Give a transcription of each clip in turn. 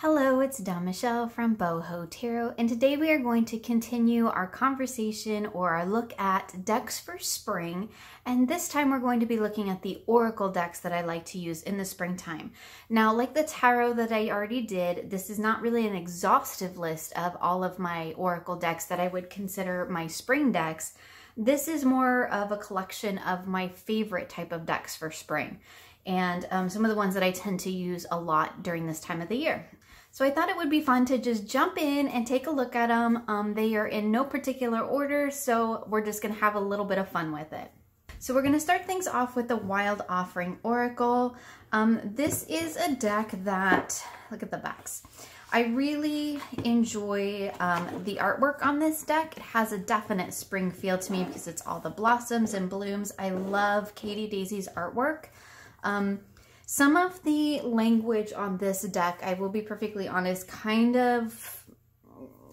Hello, it's Dawn Michelle from Boho Tarot, and today we are going to continue our conversation or our look at decks for spring. And this time we're going to be looking at the Oracle decks that I like to use in the springtime. Now, like the tarot that I already did, this is not really an exhaustive list of all of my Oracle decks that I would consider my spring decks. This is more of a collection of my favorite type of decks for spring and um, some of the ones that I tend to use a lot during this time of the year. So I thought it would be fun to just jump in and take a look at them. Um, they are in no particular order, so we're just gonna have a little bit of fun with it. So we're gonna start things off with the Wild Offering Oracle. Um, this is a deck that, look at the backs. I really enjoy um, the artwork on this deck. It has a definite spring feel to me because it's all the blossoms and blooms. I love Katie Daisy's artwork. Um, some of the language on this deck, I will be perfectly honest, kind of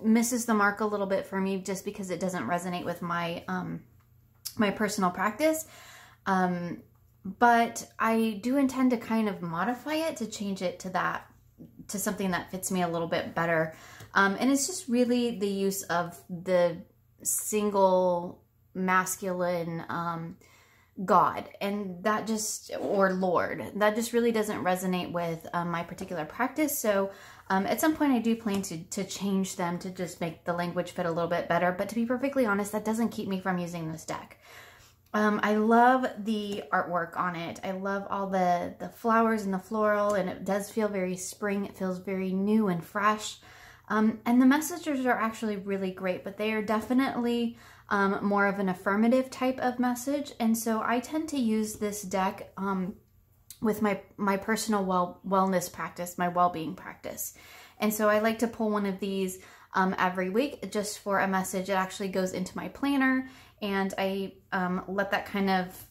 misses the mark a little bit for me just because it doesn't resonate with my um, my personal practice. Um, but I do intend to kind of modify it to change it to that, to something that fits me a little bit better. Um, and it's just really the use of the single masculine um, God and that just, or Lord, that just really doesn't resonate with um, my particular practice. So um, at some point I do plan to, to change them to just make the language fit a little bit better. But to be perfectly honest, that doesn't keep me from using this deck. Um, I love the artwork on it. I love all the, the flowers and the floral and it does feel very spring. It feels very new and fresh. Um, and the messages are actually really great, but they are definitely um, more of an affirmative type of message. And so I tend to use this deck um, with my, my personal well wellness practice, my well-being practice. And so I like to pull one of these um, every week just for a message. It actually goes into my planner and I um, let that kind of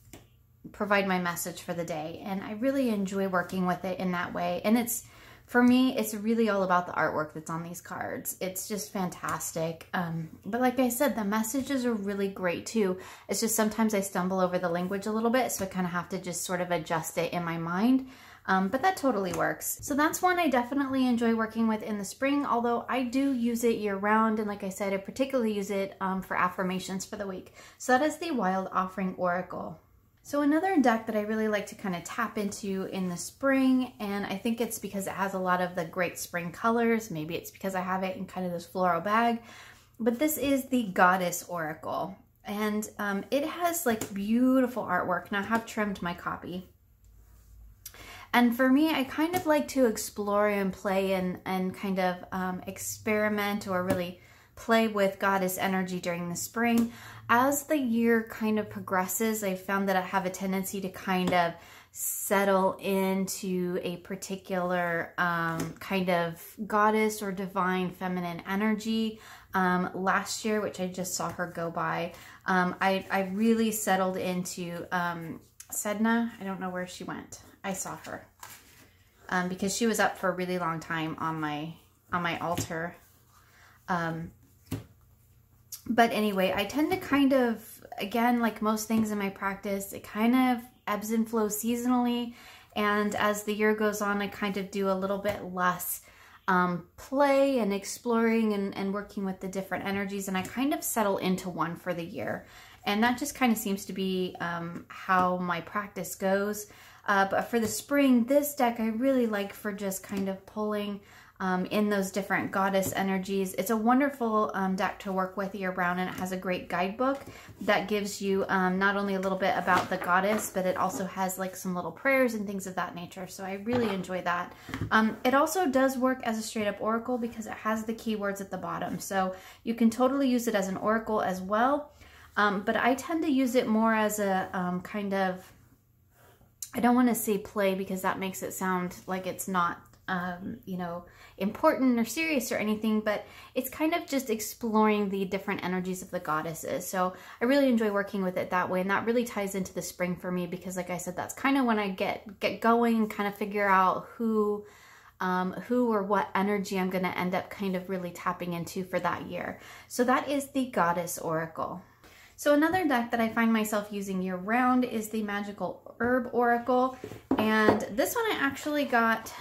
provide my message for the day. And I really enjoy working with it in that way. And it's for me, it's really all about the artwork that's on these cards. It's just fantastic. Um, but like I said, the messages are really great too. It's just sometimes I stumble over the language a little bit, so I kind of have to just sort of adjust it in my mind. Um, but that totally works. So that's one I definitely enjoy working with in the spring, although I do use it year round. And like I said, I particularly use it um, for affirmations for the week. So that is the Wild Offering Oracle. So another deck that I really like to kind of tap into in the spring, and I think it's because it has a lot of the great spring colors. Maybe it's because I have it in kind of this floral bag, but this is the Goddess Oracle. And um, it has like beautiful artwork. Now I have trimmed my copy. And for me, I kind of like to explore and play and, and kind of um, experiment or really play with goddess energy during the spring. As the year kind of progresses, I found that I have a tendency to kind of settle into a particular um, kind of goddess or divine feminine energy. Um, last year, which I just saw her go by, um, I, I really settled into um, Sedna. I don't know where she went. I saw her um, because she was up for a really long time on my on my altar. Um, but anyway, I tend to kind of, again, like most things in my practice, it kind of ebbs and flows seasonally. And as the year goes on, I kind of do a little bit less um, play and exploring and, and working with the different energies. And I kind of settle into one for the year. And that just kind of seems to be um, how my practice goes. Uh, but for the spring, this deck I really like for just kind of pulling um, in those different goddess energies. It's a wonderful um, deck to work with year round and it has a great guidebook that gives you um, not only a little bit about the goddess, but it also has like some little prayers and things of that nature. So I really enjoy that. Um, it also does work as a straight up oracle because it has the keywords at the bottom. So you can totally use it as an oracle as well. Um, but I tend to use it more as a um, kind of I don't want to say play because that makes it sound like it's not um, you know, important or serious or anything, but it's kind of just exploring the different energies of the goddesses. So I really enjoy working with it that way, and that really ties into the spring for me because, like I said, that's kind of when I get get going and kind of figure out who. Um, who or what energy I'm going to end up kind of really tapping into for that year. So that is the Goddess Oracle. So another deck that I find myself using year round is the Magickal Herb Oracle. And this one I actually got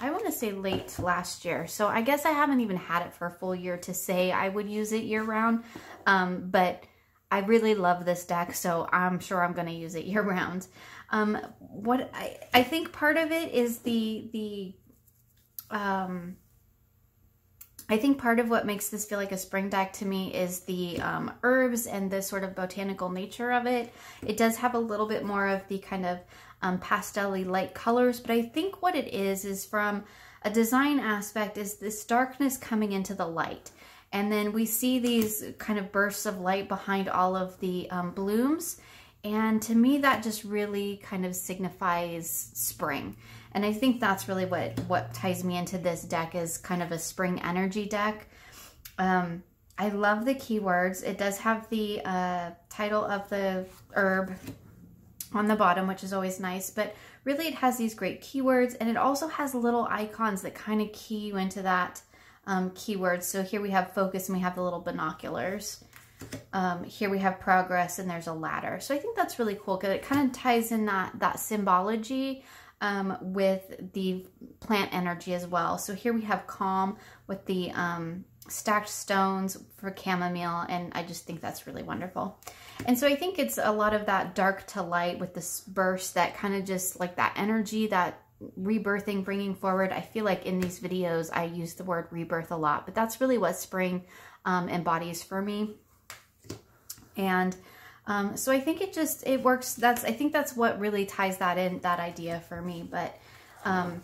I want to say late last year. So I guess I haven't even had it for a full year to say I would use it year round. Um, but I really love this deck, so I'm sure I'm going to use it year round. Um, what I, I think part of it is the, the, um, I think part of what makes this feel like a spring deck to me is the um, herbs and the sort of botanical nature of it. It does have a little bit more of the kind of um, pastel light colors, but I think what it is is from a design aspect is this darkness coming into the light. And then we see these kind of bursts of light behind all of the um, blooms. And to me, that just really kind of signifies spring. And I think that's really what, what ties me into this deck is kind of a spring energy deck. Um, I love the keywords. It does have the uh, title of the herb on the bottom, which is always nice, but really it has these great keywords and it also has little icons that kind of key you into that um, keyword. So here we have focus and we have the little binoculars. Um, here we have progress and there's a ladder. So I think that's really cool because it kind of ties in that, that symbology um, with the plant energy as well. So here we have calm with the um, stacked stones for chamomile and I just think that's really wonderful. And so I think it's a lot of that dark to light with this burst that kind of just like that energy, that rebirthing, bringing forward. I feel like in these videos I use the word rebirth a lot, but that's really what spring um, embodies for me. And um, so I think it just, it works. That's, I think that's what really ties that in, that idea for me. But, um,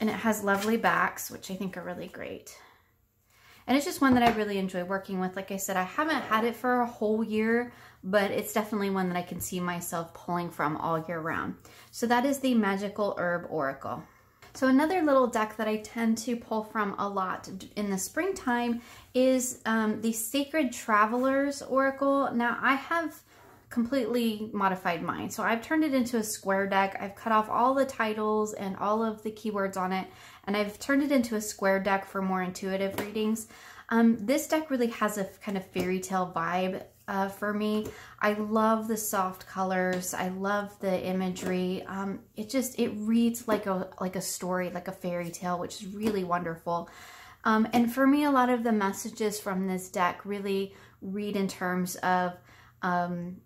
and it has lovely backs, which I think are really great. And it's just one that I really enjoy working with. Like I said, I haven't had it for a whole year, but it's definitely one that I can see myself pulling from all year round. So that is the Magickal Herb Oracle. So another little deck that I tend to pull from a lot in the springtime is um, the Sacred Travelers Oracle. Now I have completely modified mine. So I've turned it into a square deck. I've cut off all the titles and all of the keywords on it, and I've turned it into a square deck for more intuitive readings. Um, this deck really has a kind of fairy tale vibe uh, for me. I love the soft colors. I love the imagery. Um, it just, it reads like a, like a story, like a fairy tale, which is really wonderful. Um, and for me, a lot of the messages from this deck really read in terms of um,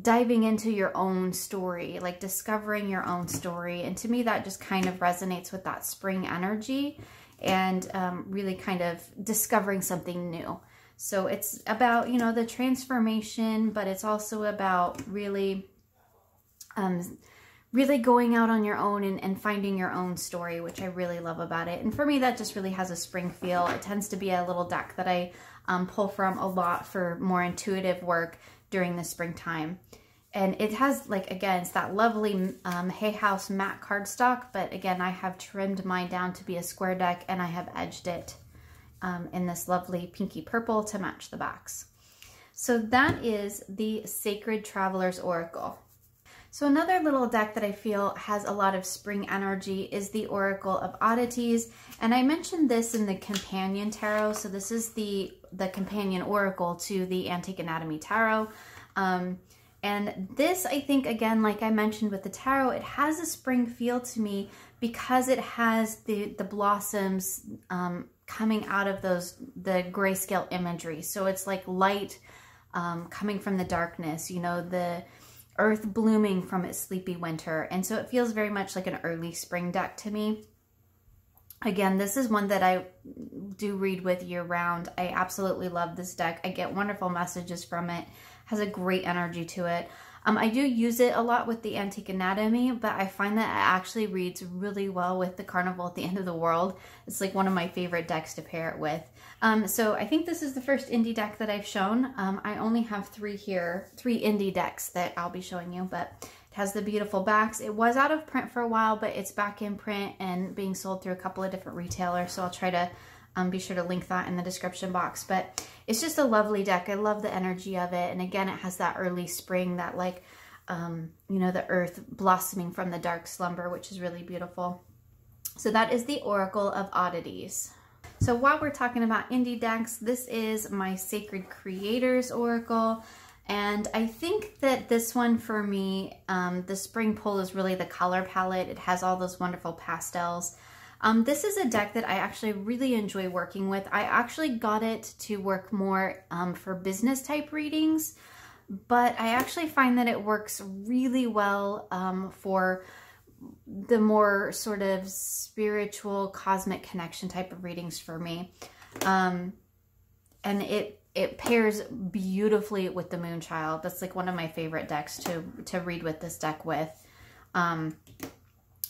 diving into your own story, like discovering your own story. And to me, that just kind of resonates with that spring energy and um, really kind of discovering something new. So it's about, you know, the transformation, but it's also about really, um, really going out on your own and, and finding your own story, which I really love about it. And for me, that just really has a spring feel. It tends to be a little deck that I um, pull from a lot for more intuitive work during the springtime. And it has, like, again, it's that lovely um, Hay House matte cardstock, but again, I have trimmed mine down to be a square deck and I have edged it um, in this lovely pinky purple to match the box. So that is the Sacred Traveler's Oracle. So another little deck that I feel has a lot of spring energy is the Oracle of Oddities. And I mentioned this in the Companion Tarot. So this is the, the Companion Oracle to the Antique Anatomy Tarot. Um, and this, I think, again, like I mentioned with the tarot, it has a spring feel to me because it has the, the blossoms um, coming out of those, the grayscale imagery. So it's like light um, coming from the darkness, you know, the earth blooming from its sleepy winter. And so it feels very much like an early spring deck to me. Again, this is one that I do read with year round. I absolutely love this deck. I get wonderful messages from it. Has a great energy to it. Um, I do use it a lot with the Antique Anatomy, but I find that it actually reads really well with the Carnival at the End of the World. It's like one of my favorite decks to pair it with. Um, so I think this is the first indie deck that I've shown. Um, I only have three here, three indie decks that I'll be showing you, but it has the beautiful backs. It was out of print for a while, but it's back in print and being sold through a couple of different retailers, so I'll try to um, be sure to link that in the description box. But it's just a lovely deck. I love the energy of it. And again, it has that early spring, that like, um, you know, the earth blossoming from the dark slumber, which is really beautiful. So that is the Oracle of Oddities. So while we're talking about indie decks, this is my Sacred Creators Oracle. And I think that this one for me, um, the spring pull is really the color palette. It has all those wonderful pastels. Um, this is a deck that I actually really enjoy working with. I actually got it to work more um, for business type readings, but I actually find that it works really well um, for the more sort of spiritual cosmic connection type of readings for me. Um, and it it pairs beautifully with the Moonchild. That's like one of my favorite decks to to read with this deck with. Um,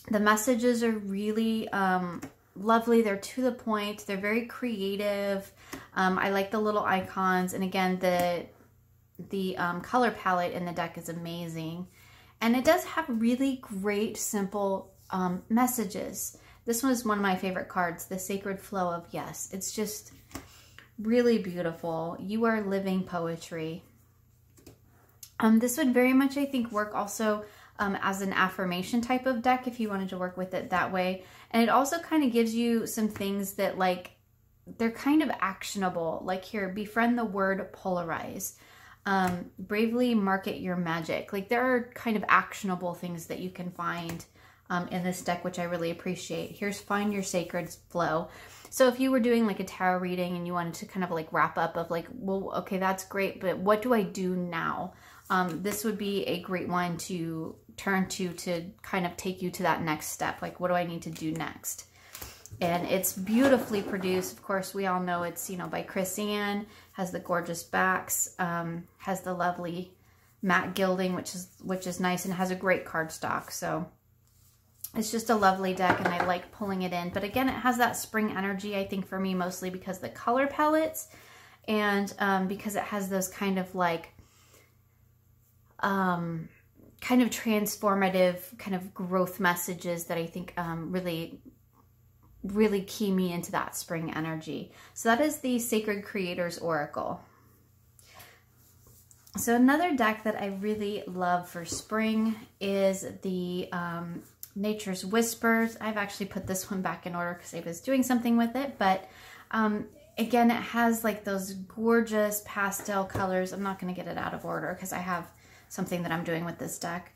the messages are really um, lovely. They're to the point. They're very creative. Um, I like the little icons. And again, the the um, color palette in the deck is amazing. And it does have really great, simple um, messages. This one is one of my favorite cards, The Sacred Flow of Yes. It's just really beautiful. You are living poetry. Um, this would very much, I think, work also um, as an affirmation type of deck if you wanted to work with it that way. And it also kind of gives you some things that like, they're kind of actionable. Like here, befriend the word polarize. Um, bravely market your magic. Like there are kind of actionable things that you can find um, in this deck, which I really appreciate. Here's find your sacred flow. So if you were doing like a tarot reading and you wanted to kind of like wrap up of like, well, okay, that's great, but what do I do now? Um, this would be a great one to turn to to kind of take you to that next step. Like, what do I need to do next? And it's beautifully produced. Of course, we all know it's, you know, by Chris-Anne, has the gorgeous backs, um, has the lovely matte gilding, which is which is nice, and has a great cardstock. So it's just a lovely deck, and I like pulling it in. But again, it has that spring energy, I think, for me, mostly because the color palettes and um, because it has those kind of like um, kind of transformative kind of growth messages that I think um, really really key me into that spring energy. So that is the Sacred Creators Oracle. So another deck that I really love for spring is the um, Nature's Whispers. I've actually put this one back in order because I was doing something with it, but um, again, it has like those gorgeous pastel colors. I'm not going to get it out of order because I have something that I'm doing with this deck.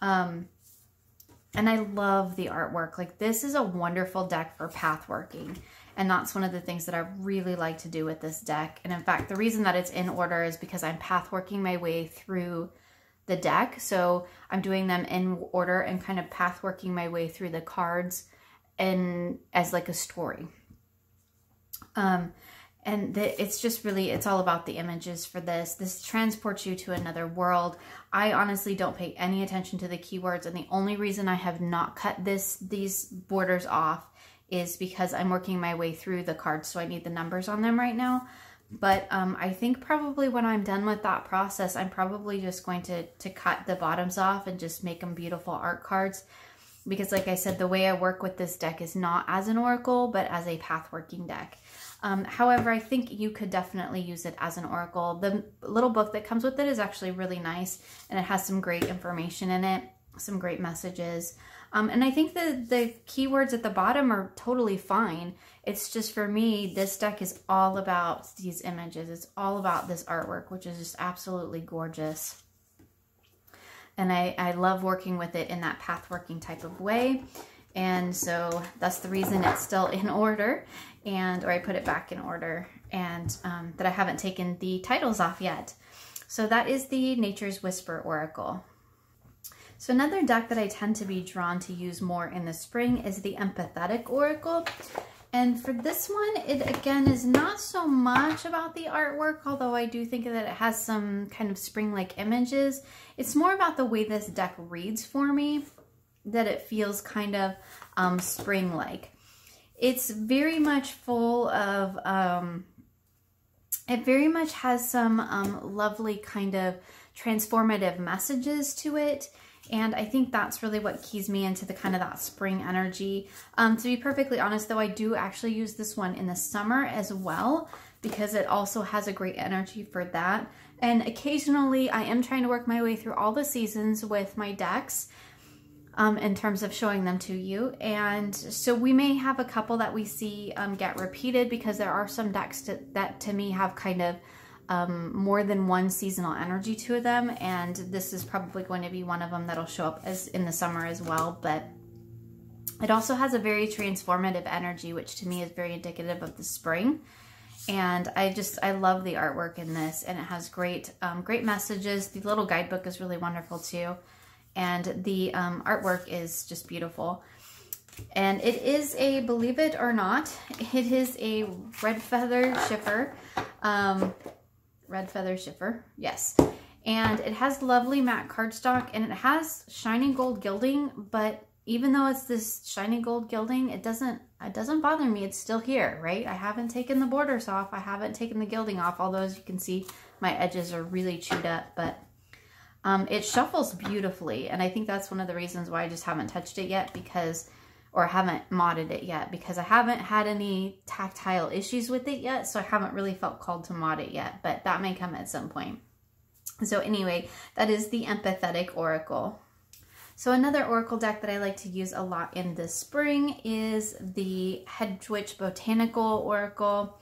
Um, and I love the artwork. Like this is a wonderful deck for path working. And that's one of the things that I really like to do with this deck. And in fact, the reason that it's in order is because I'm path working my way through the deck. So I'm doing them in order and kind of path working my way through the cards and as like a story. Um, and the, it's just really it's all about the images for this. This transports you to another world. I honestly don't pay any attention to the keywords and the only reason i have not cut this these borders off is because i'm working my way through the cards so i need the numbers on them right now. But um, i think probably when i'm done with that process i'm probably just going to to cut the bottoms off and just make them beautiful art cards. Because like i said the way i work with this deck is not as an oracle but as a path working deck um, however, I think you could definitely use it as an oracle. The little book that comes with it is actually really nice and it has some great information in it, some great messages. Um, and I think the, the keywords at the bottom are totally fine. It's just for me, this deck is all about these images. It's all about this artwork, which is just absolutely gorgeous. And I, I love working with it in that path working type of way. And so that's the reason it's still in order and, or I put it back in order and um, that I haven't taken the titles off yet. So that is the Nature's Whisper Oracle. So another deck that I tend to be drawn to use more in the spring is the Empathetic Oracle. And for this one, it again is not so much about the artwork, although I do think that it has some kind of spring-like images. It's more about the way this deck reads for me that it feels kind of um, spring-like. It's very much full of, um, it very much has some um, lovely kind of transformative messages to it. And I think that's really what keys me into the kind of that spring energy. Um, to be perfectly honest though, I do actually use this one in the summer as well because it also has a great energy for that. And occasionally I am trying to work my way through all the seasons with my decks um, in terms of showing them to you. And so we may have a couple that we see um, get repeated because there are some decks to, that to me have kind of um, more than one seasonal energy to them. And this is probably going to be one of them that'll show up as in the summer as well. But It also has a very transformative energy, which to me is very indicative of the spring. And I just, I love the artwork in this and it has great, um, great messages. The little guidebook is really wonderful too. And the um, artwork is just beautiful. And it is a, believe it or not, it is a red feather Schiffer. Um, red feather Schiffer, yes. And it has lovely matte cardstock and it has shiny gold gilding, but even though it's this shiny gold gilding, it doesn't it doesn't bother me. It's still here, right? I haven't taken the borders off. I haven't taken the gilding off, although as you can see, my edges are really chewed up, but um, it shuffles beautifully. And I think that's one of the reasons why I just haven't touched it yet because, or haven't modded it yet because I haven't had any tactile issues with it yet. So I haven't really felt called to mod it yet, but that may come at some point. So anyway, that is the Empathetic Oracle. So another Oracle deck that I like to use a lot in the spring is the Hedgewitch Botanical Oracle.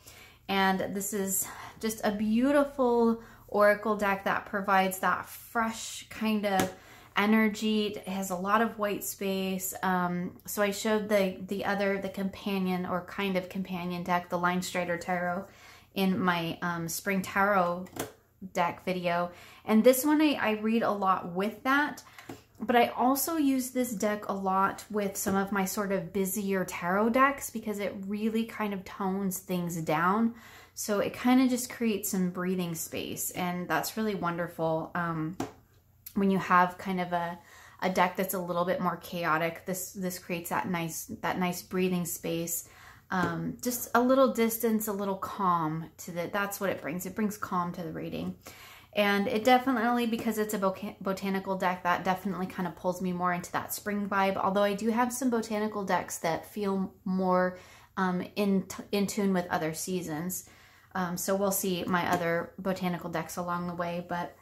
And this is just a beautiful Oracle deck that provides that fresh kind of energy. It has a lot of white space. Um, so I showed the, the other, the companion or kind of companion deck, the Linestrider Tarot in my um, Spring Tarot deck video. And this one I, I read a lot with that. But I also use this deck a lot with some of my sort of busier tarot decks because it really kind of tones things down. So it kind of just creates some breathing space and that's really wonderful um, when you have kind of a, a deck that's a little bit more chaotic. This this creates that nice that nice breathing space. Um, just a little distance, a little calm to the, that's what it brings. It brings calm to the reading. And it definitely, because it's a botanical deck, that definitely kind of pulls me more into that spring vibe. Although I do have some botanical decks that feel more um, in, in tune with other seasons. Um, so we'll see my other botanical decks along the way. But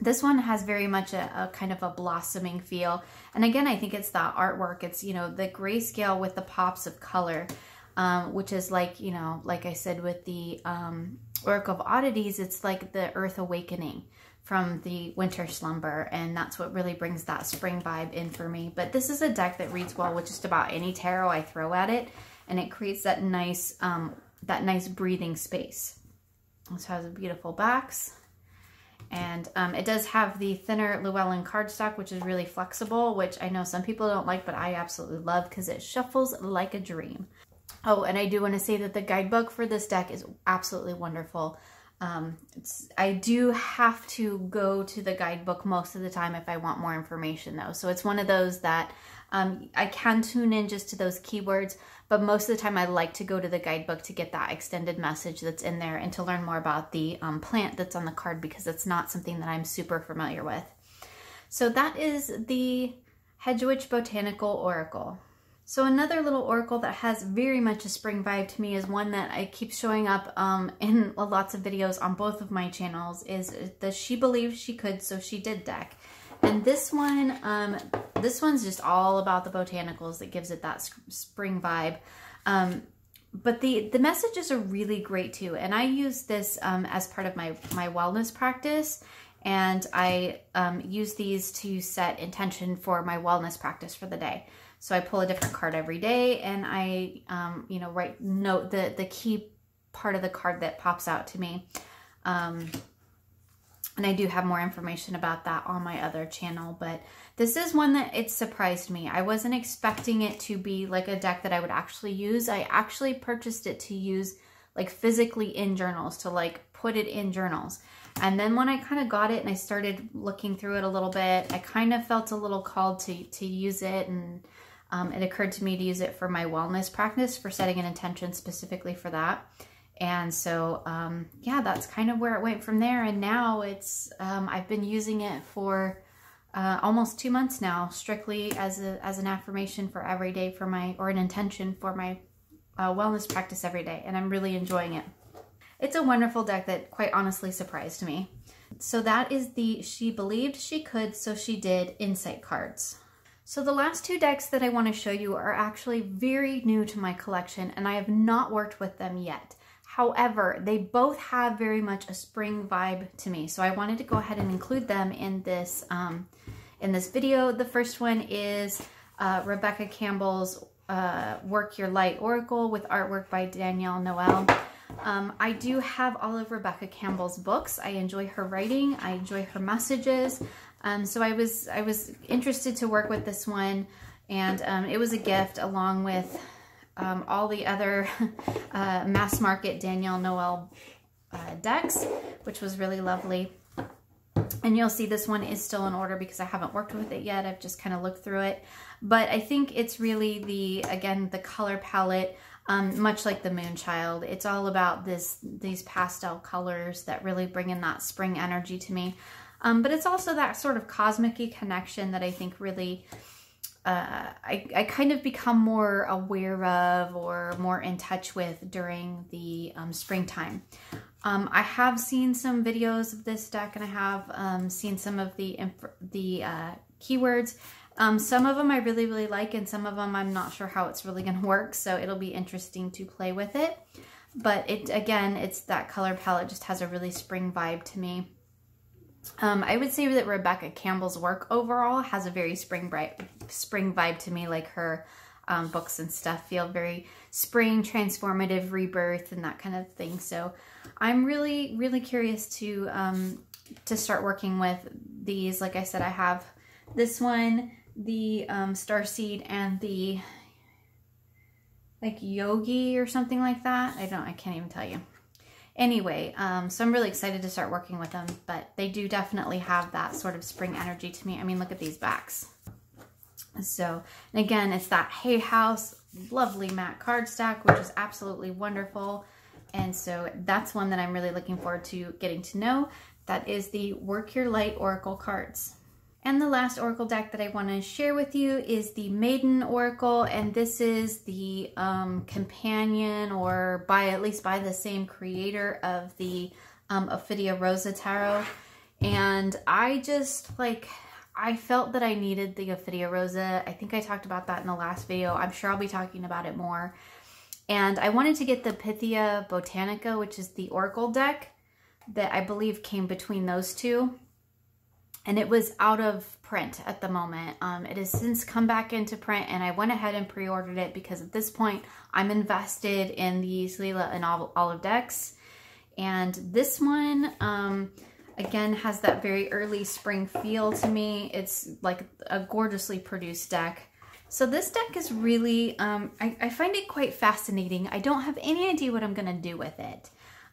this one has very much a, a, kind of a blossoming feel. And again, I think it's the artwork. It's, you know, the grayscale with the pops of color, um, which is like, you know, like I said with the um, of Oddities, it's like the earth awakening from the winter slumber. And that's what really brings that spring vibe in for me. But this is a deck that reads well with just about any tarot I throw at it. And it creates that nice, um, that nice breathing space. This has a beautiful backs. And um, it does have the thinner Llewellyn cardstock, which is really flexible, which I know some people don't like, but I absolutely love because it shuffles like a dream. Oh, and I do want to say that the guidebook for this deck is absolutely wonderful. Um, I do have to go to the guidebook most of the time if I want more information though. So it's one of those that um, I can tune in just to those keywords, but most of the time I like to go to the guidebook to get that extended message that's in there and to learn more about the um, plant that's on the card because it's not something that I'm super familiar with. So that is the Hedgewitch Botanical Oracle. So another little oracle that has very much a spring vibe to me is one that I keep showing up um, in lots of videos on both of my channels is the She Believed She Could So She Did deck. And this one, um, this one's just all about the botanicals that gives it that spring vibe. Um, but the, the messages are really great too. And I use this um, as part of my, my wellness practice. And I um, use these to set intention for my wellness practice for the day. So I pull a different card every day and I, um, you know, write note the, the key part of the card that pops out to me. Um, and I do have more information about that on my other channel, but this is one that it surprised me. I wasn't expecting it to be like a deck that I would actually use. I actually purchased it to use like physically in journals, to like put it in journals. And then when I kind of got it and I started looking through it a little bit, I kind of felt a little called to, to use it and um, it occurred to me to use it for my wellness practice for setting an intention specifically for that. And so, um, yeah, that's kind of where it went from there. And now it's, um, I've been using it for uh, almost two months now, strictly as, a, as an affirmation for every day for my, or an intention for my uh, wellness practice every day. And I'm really enjoying it. It's a wonderful deck that quite honestly surprised me. So that is the She Believed She Could, So She Did Insight cards. So the last two decks that I want to show you are actually very new to my collection and I have not worked with them yet. However, they both have very much a spring vibe to me. So I wanted to go ahead and include them in this, um, in this video. The first one is uh, Rebecca Campbell's uh, Work Your Light Oracle with artwork by Danielle Noel. Um, I do have all of Rebecca Campbell's books. I enjoy her writing. I enjoy her messages. Um, so I was I was interested to work with this one, and um, it was a gift along with um, all the other uh, mass market Danielle Noel uh, decks, which was really lovely. And you'll see this one is still in order because I haven't worked with it yet. I've just kind of looked through it. But I think it's really the, again, the color palette, um, much like the Moonchild. It's all about this these pastel colors that really bring in that spring energy to me. Um, but it's also that sort of cosmic connection that I think really uh, I, I kind of become more aware of or more in touch with during the um, springtime. Um, I have seen some videos of this deck and I have um, seen some of the the uh, keywords. Um, some of them I really, really like and some of them I'm not sure how it's really going to work. So it'll be interesting to play with it. But it again, it's that color palette just has a really spring vibe to me. Um, I would say that Rebecca Campbell's work overall has a very spring bright spring vibe to me, like her um, books and stuff feel very spring, transformative, rebirth, and that kind of thing. So I'm really, really curious to um, to start working with these. Like I said, I have this one, the um, Starseed, and the like Yogi or something like that. I don't, I can't even tell you. Anyway, um, so I'm really excited to start working with them, but they do definitely have that sort of spring energy to me. I mean, look at these backs. So, and again, it's that Hay House lovely matte card stack, which is absolutely wonderful. And so that's one that I'm really looking forward to getting to know. That is the Work Your Light Oracle cards. And the last Oracle deck that I want to share with you is the Maiden Oracle, and this is the um, companion, or by at least by the same creator of the um, Ophidia Rosa Tarot. And I just like I felt that I needed the Ophidia Rosa. I think I talked about that in the last video. I'm sure I'll be talking about it more. And I wanted to get the Pythia Botanica, which is the Oracle deck that I believe came between those two. And it was out of print at the moment. Um, it has since come back into print and I went ahead and pre-ordered it because at this point I'm invested in these Leila and Olive decks. And this one, um, Again, has that very early spring feel to me. It's like a gorgeously produced deck. So this deck is really, um, I, I, find it quite fascinating. I don't have any idea what I'm going to do with it.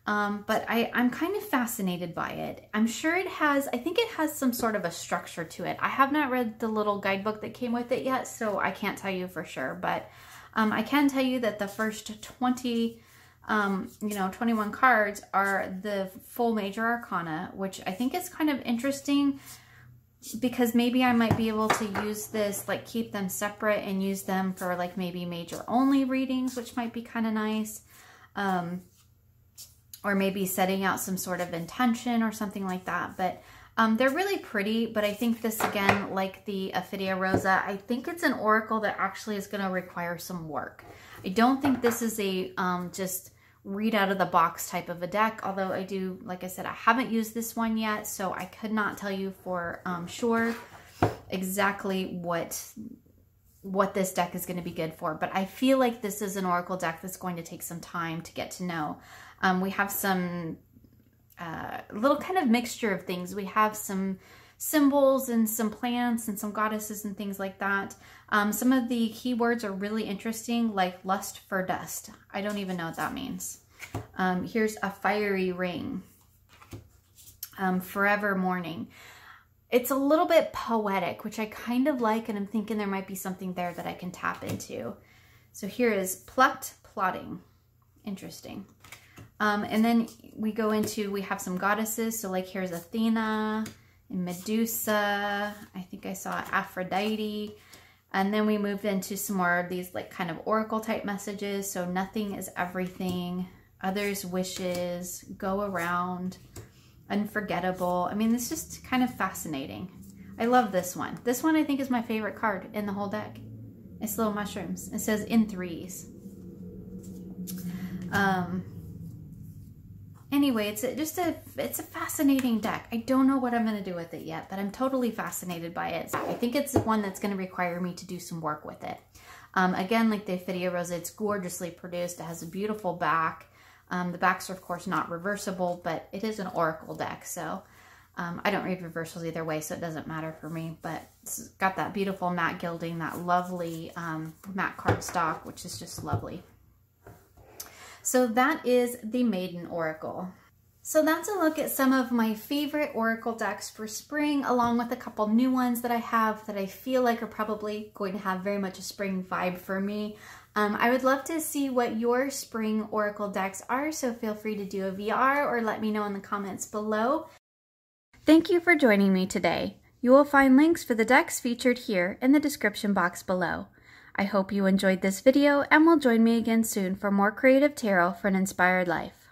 Um, but I, I'm kind of fascinated by it. I'm sure it has, I think it has some sort of a structure to it. I have not read the little guidebook that came with it yet, so I can't tell you for sure. But um, I can tell you that the first 20 um, you know, 21 cards are the full major arcana, which I think is kind of interesting because maybe I might be able to use this, like keep them separate and use them for like maybe major only readings, which might be kind of nice. Um, or maybe setting out some sort of intention or something like that. But um, they're really pretty, but I think this again, like the Ophidia Rosa, I think it's an oracle that actually is going to require some work. I don't think this is a um, just read out of the box type of a deck. Although I do, like I said, I haven't used this one yet, so I could not tell you for um, sure exactly what what this deck is going to be good for. But I feel like this is an Oracle deck that's going to take some time to get to know. Um, we have some uh, little kind of mixture of things. We have some symbols and some plants and some goddesses and things like that. Um, some of the keywords are really interesting, like lust for dust. I don't even know what that means. Um, here's a fiery ring. Um, forever morning. It's a little bit poetic, which I kind of like, and I'm thinking there might be something there that I can tap into. So here is plucked plotting. Interesting. Um, and then we go into, we have some goddesses. So like here's Athena, and Medusa. I think I saw Aphrodite. And then we moved into some more of these like kind of oracle type messages. So nothing is everything. Others wishes, go around, unforgettable. I mean, it's just kind of fascinating. I love this one. This one I think is my favorite card in the whole deck. It's little mushrooms. It says in threes. Um, anyway, it's a, just a it's a fascinating deck. I don't know what I'm going to do with it yet, but I'm totally fascinated by it. I think it's one that's going to require me to do some work with it. Um, again, like the Ophidia Rosa, it's gorgeously produced. It has a beautiful back. Um, the backs are, of course, not reversible, but it is an oracle deck, so um, I don't read reversals either way, so it doesn't matter for me. But it's got that beautiful matte gilding, that lovely um, matte cardstock, which is just lovely. So that is the Maiden Oracle. So that's a look at some of my favorite Oracle decks for spring, along with a couple new ones that I have that I feel like are probably going to have very much a spring vibe for me. Um, I would love to see what your spring Oracle decks are, so feel free to do a VR or let me know in the comments below. Thank you for joining me today. You will find links for the decks featured here in the description box below. I hope you enjoyed this video and will join me again soon for more creative tarot for an inspired life.